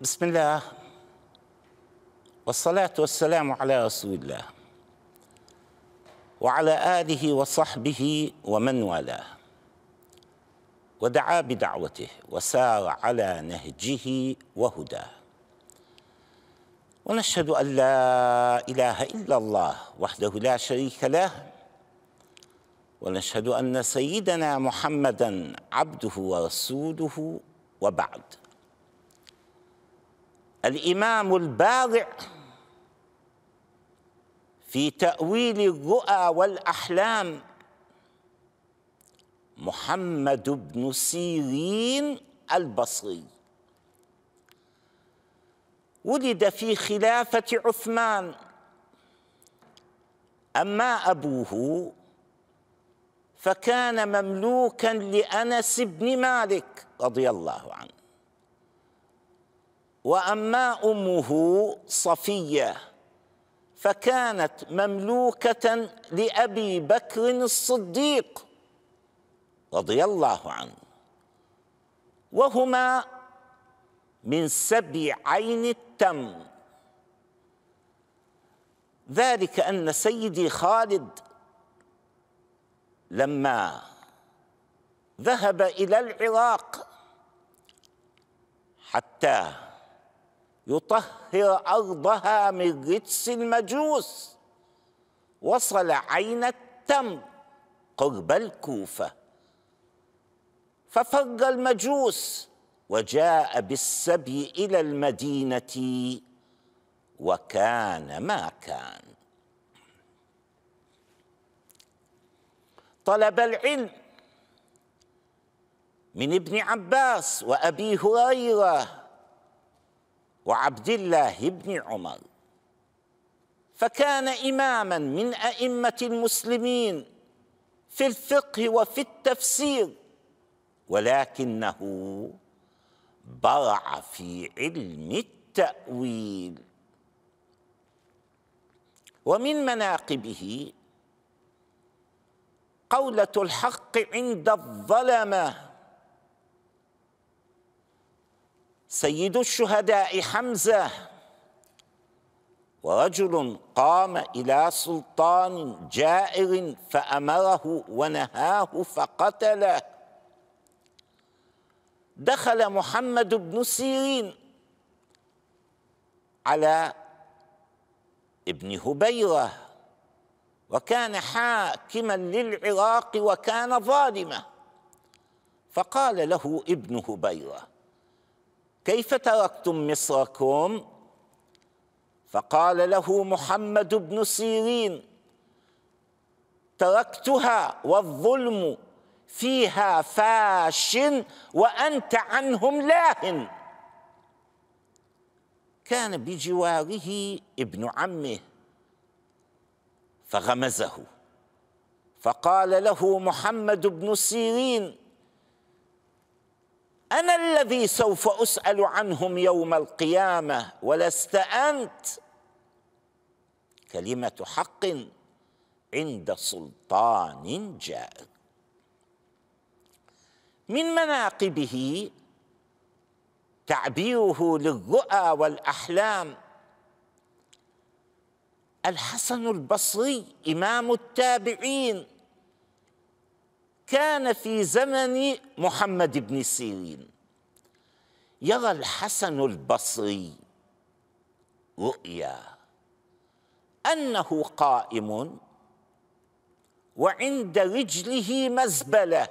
بسم الله. والصلاة والسلام على رسول الله. وعلى آله وصحبه ومن والاه. ودعا بدعوته وسار على نهجه وهداه. ونشهد أن لا إله إلا الله وحده لا شريك له. ونشهد أن سيدنا محمدا عبده ورسوله وبعد. الإمام البارع في تأويل الرؤى والأحلام محمد بن سيرين البصري. ولد في خلافة عثمان. أما أبوه فكان مملوكا لأنس بن مالك رضي الله عنه. وأما أمه صفية فكانت مملوكة لأبي بكر الصديق رضي الله عنه. وهما من سبع عين التم. ذلك أن سيدي خالد لما ذهب إلى العراق حتى يطهر أرضها من رجس المجوس وصل عين التم قرب الكوفة. ففر المجوس وجاء بالسبي إلى المدينة وكان ما كان. طلب العلم من ابن عباس وأبي هريرة وعبد الله بن عمر. فكان إماما من أئمة المسلمين في الفقه وفي التفسير ولكنه برع في علم التأويل. ومن مناقبه قولة الحق عند الظلمة سيد الشهداء حمزة ورجل قام إلى سلطان جائر فأمره ونهاه فقتله. دخل محمد بن سيرين على ابن هبيرة وكان حاكما للعراق وكان ظالما. فقال له ابن هبيرة كيف تركتم مصركم؟ فقال له محمد بن سيرين تركتها والظلم فيها فاش وأنت عنهم لاهن. كان بجواره ابن عمه فغمزه فقال له محمد بن سيرين أنا الذي سوف أسأل عنهم يوم القيامة ولست أنت. كلمة حق عند سلطان جائر. من مناقبه تعبيره للرؤى والأحلام. الحسن البصري إمام التابعين. كان في زمن محمد بن سيرين. يرى الحسن البصري رؤيا أنه قائم وعند رجله مزبلة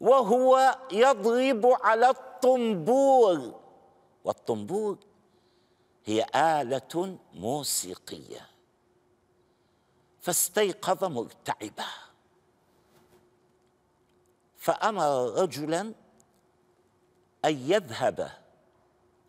وهو يضرب على الطنبور. والطنبور هي آلة موسيقية فاستيقظ مرتعبا. فأمر رجلا أن يذهب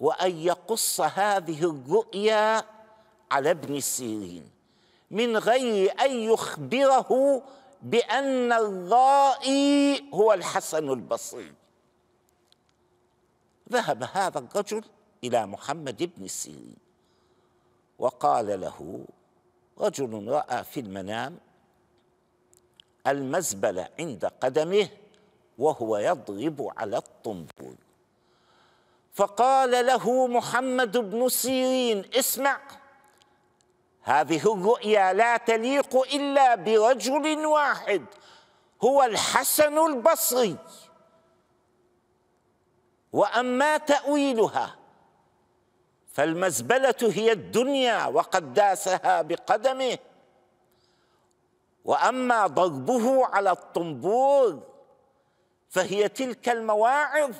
وأن يقص هذه الرؤيا على ابن سيرين من غير أن يخبره بأن الرائي هو الحسن البصري. ذهب هذا الرجل إلى محمد بن سيرين وقال له رجل رأى في المنام المزبله عند قدمه وهو يضرب على الطنبور فقال له محمد بن سيرين اسمع هذه الرؤيا لا تليق إلا برجل واحد هو الحسن البصري. وأما تأويلها فالمزبلة هي الدنيا وقد داسها بقدمه. وأما ضربه على الطنبور فهي تلك المواعظ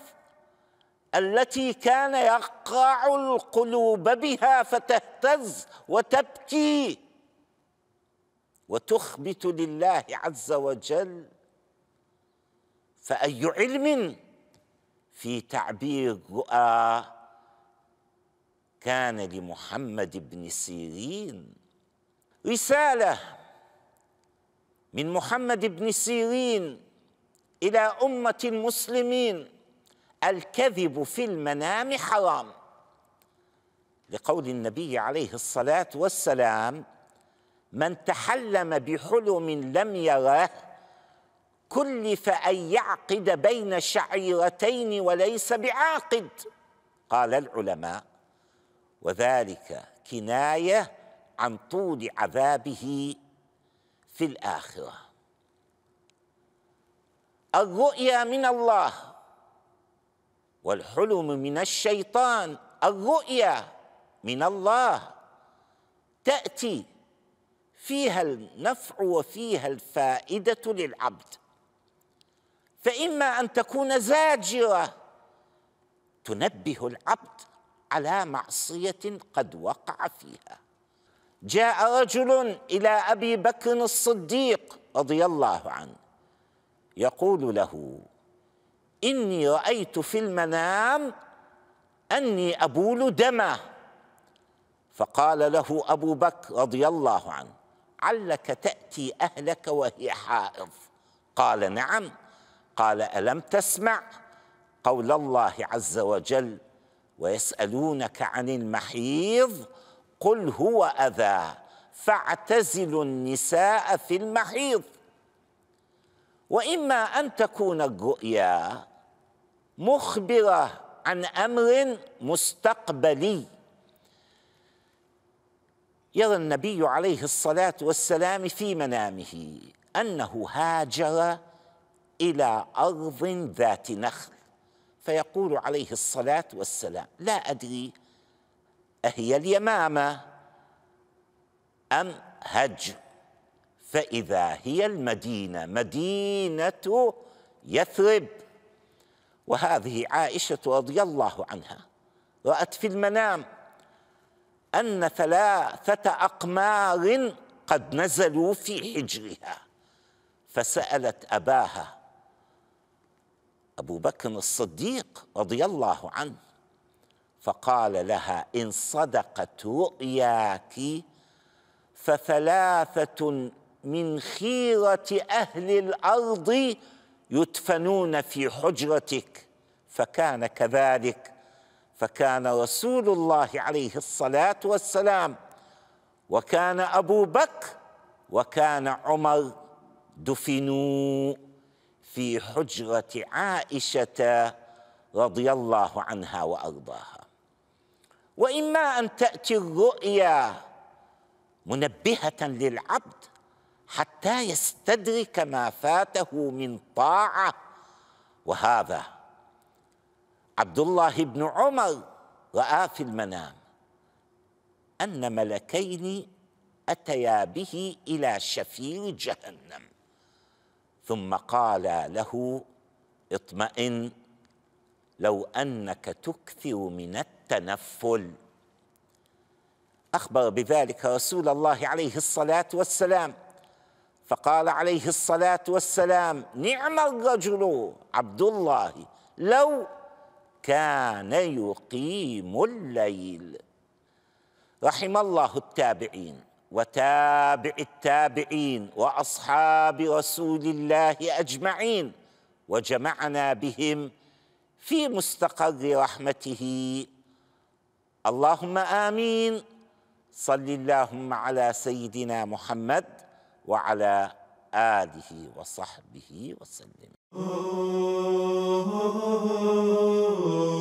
التي كان يقع القلوب بها فتهتز وتبكي وتخبت لله عز وجل. فأي علم في تعبير رؤى كان لمحمد بن سيرين؟ رسالة من محمد بن سيرين. إلى أمة المسلمين. الكذب في المنام حرام. لقول النبي عليه الصلاة والسلام من تحلم بحلم لم يره كلف أن يعقد بين شعيرتين وليس بعاقد. قال العلماء وذلك كناية عن طول عذابه في الآخرة. الرؤيا من الله والحلم من الشيطان الرؤيا من الله تأتي فيها النفع وفيها الفائدة للعبد. فإما أن تكون زاجرة تنبه العبد على معصية قد وقع فيها. جاء رجل إلى أبي بكر الصديق رضي الله عنه. يقول له إني رأيت في المنام أني أبول دما فقال له أبو بكر رضي الله عنه علك تأتي أهلك وهي حائض. قال نعم. قال ألم تسمع قول الله عز وجل ويسألونك عن المحيض؟ قل هو أذى فاعتزلوا النساء في المحيض. وإما أن تكون الرؤيا مخبرة عن أمر مستقبلي. يرى النبي عليه الصلاة والسلام في منامه أنه هاجر إلى أرض ذات نخل فيقول عليه الصلاة والسلام لا أدري أهي اليمامة أم هج فإذا هي المدينة مدينة يثرب. وهذه عائشة رضي الله عنها رأت في المنام أن ثلاثة أقمار قد نزلوا في حجرها فسألت أباها أبو بكر الصديق رضي الله عنه فقال لها إن صدقت رؤياك فثلاثة من خيرة أهل الأرض يدفنون في حجرتك. فكان كذلك. فكان رسول الله عليه الصلاة والسلام وكان أبو بكر وكان عمر دفنوا في حجرة عائشة رضي الله عنها وأرضاها. وإما أن تأتي الرؤيا منبهة للعبد حتى يستدرك ما فاته من طاعة. وهذا عبد الله بن عمر رأى في المنام أن ملكين أتيا به إلى شفير جهنم. ثم قال له اطمئن لو أنك تكثر من التنفل. أخبر بذلك رسول الله عليه الصلاة والسلام. فقال عليه الصلاة والسلام نعم الرجل عبد الله لو كان يقيم الليل. رحم الله التابعين وتابع التابعين وأصحاب رسول الله أجمعين وجمعنا بهم في مستقر رحمته. اللهم آمين. صل اللهم على سيدنا محمد وعلى آله وصحبه وسلم.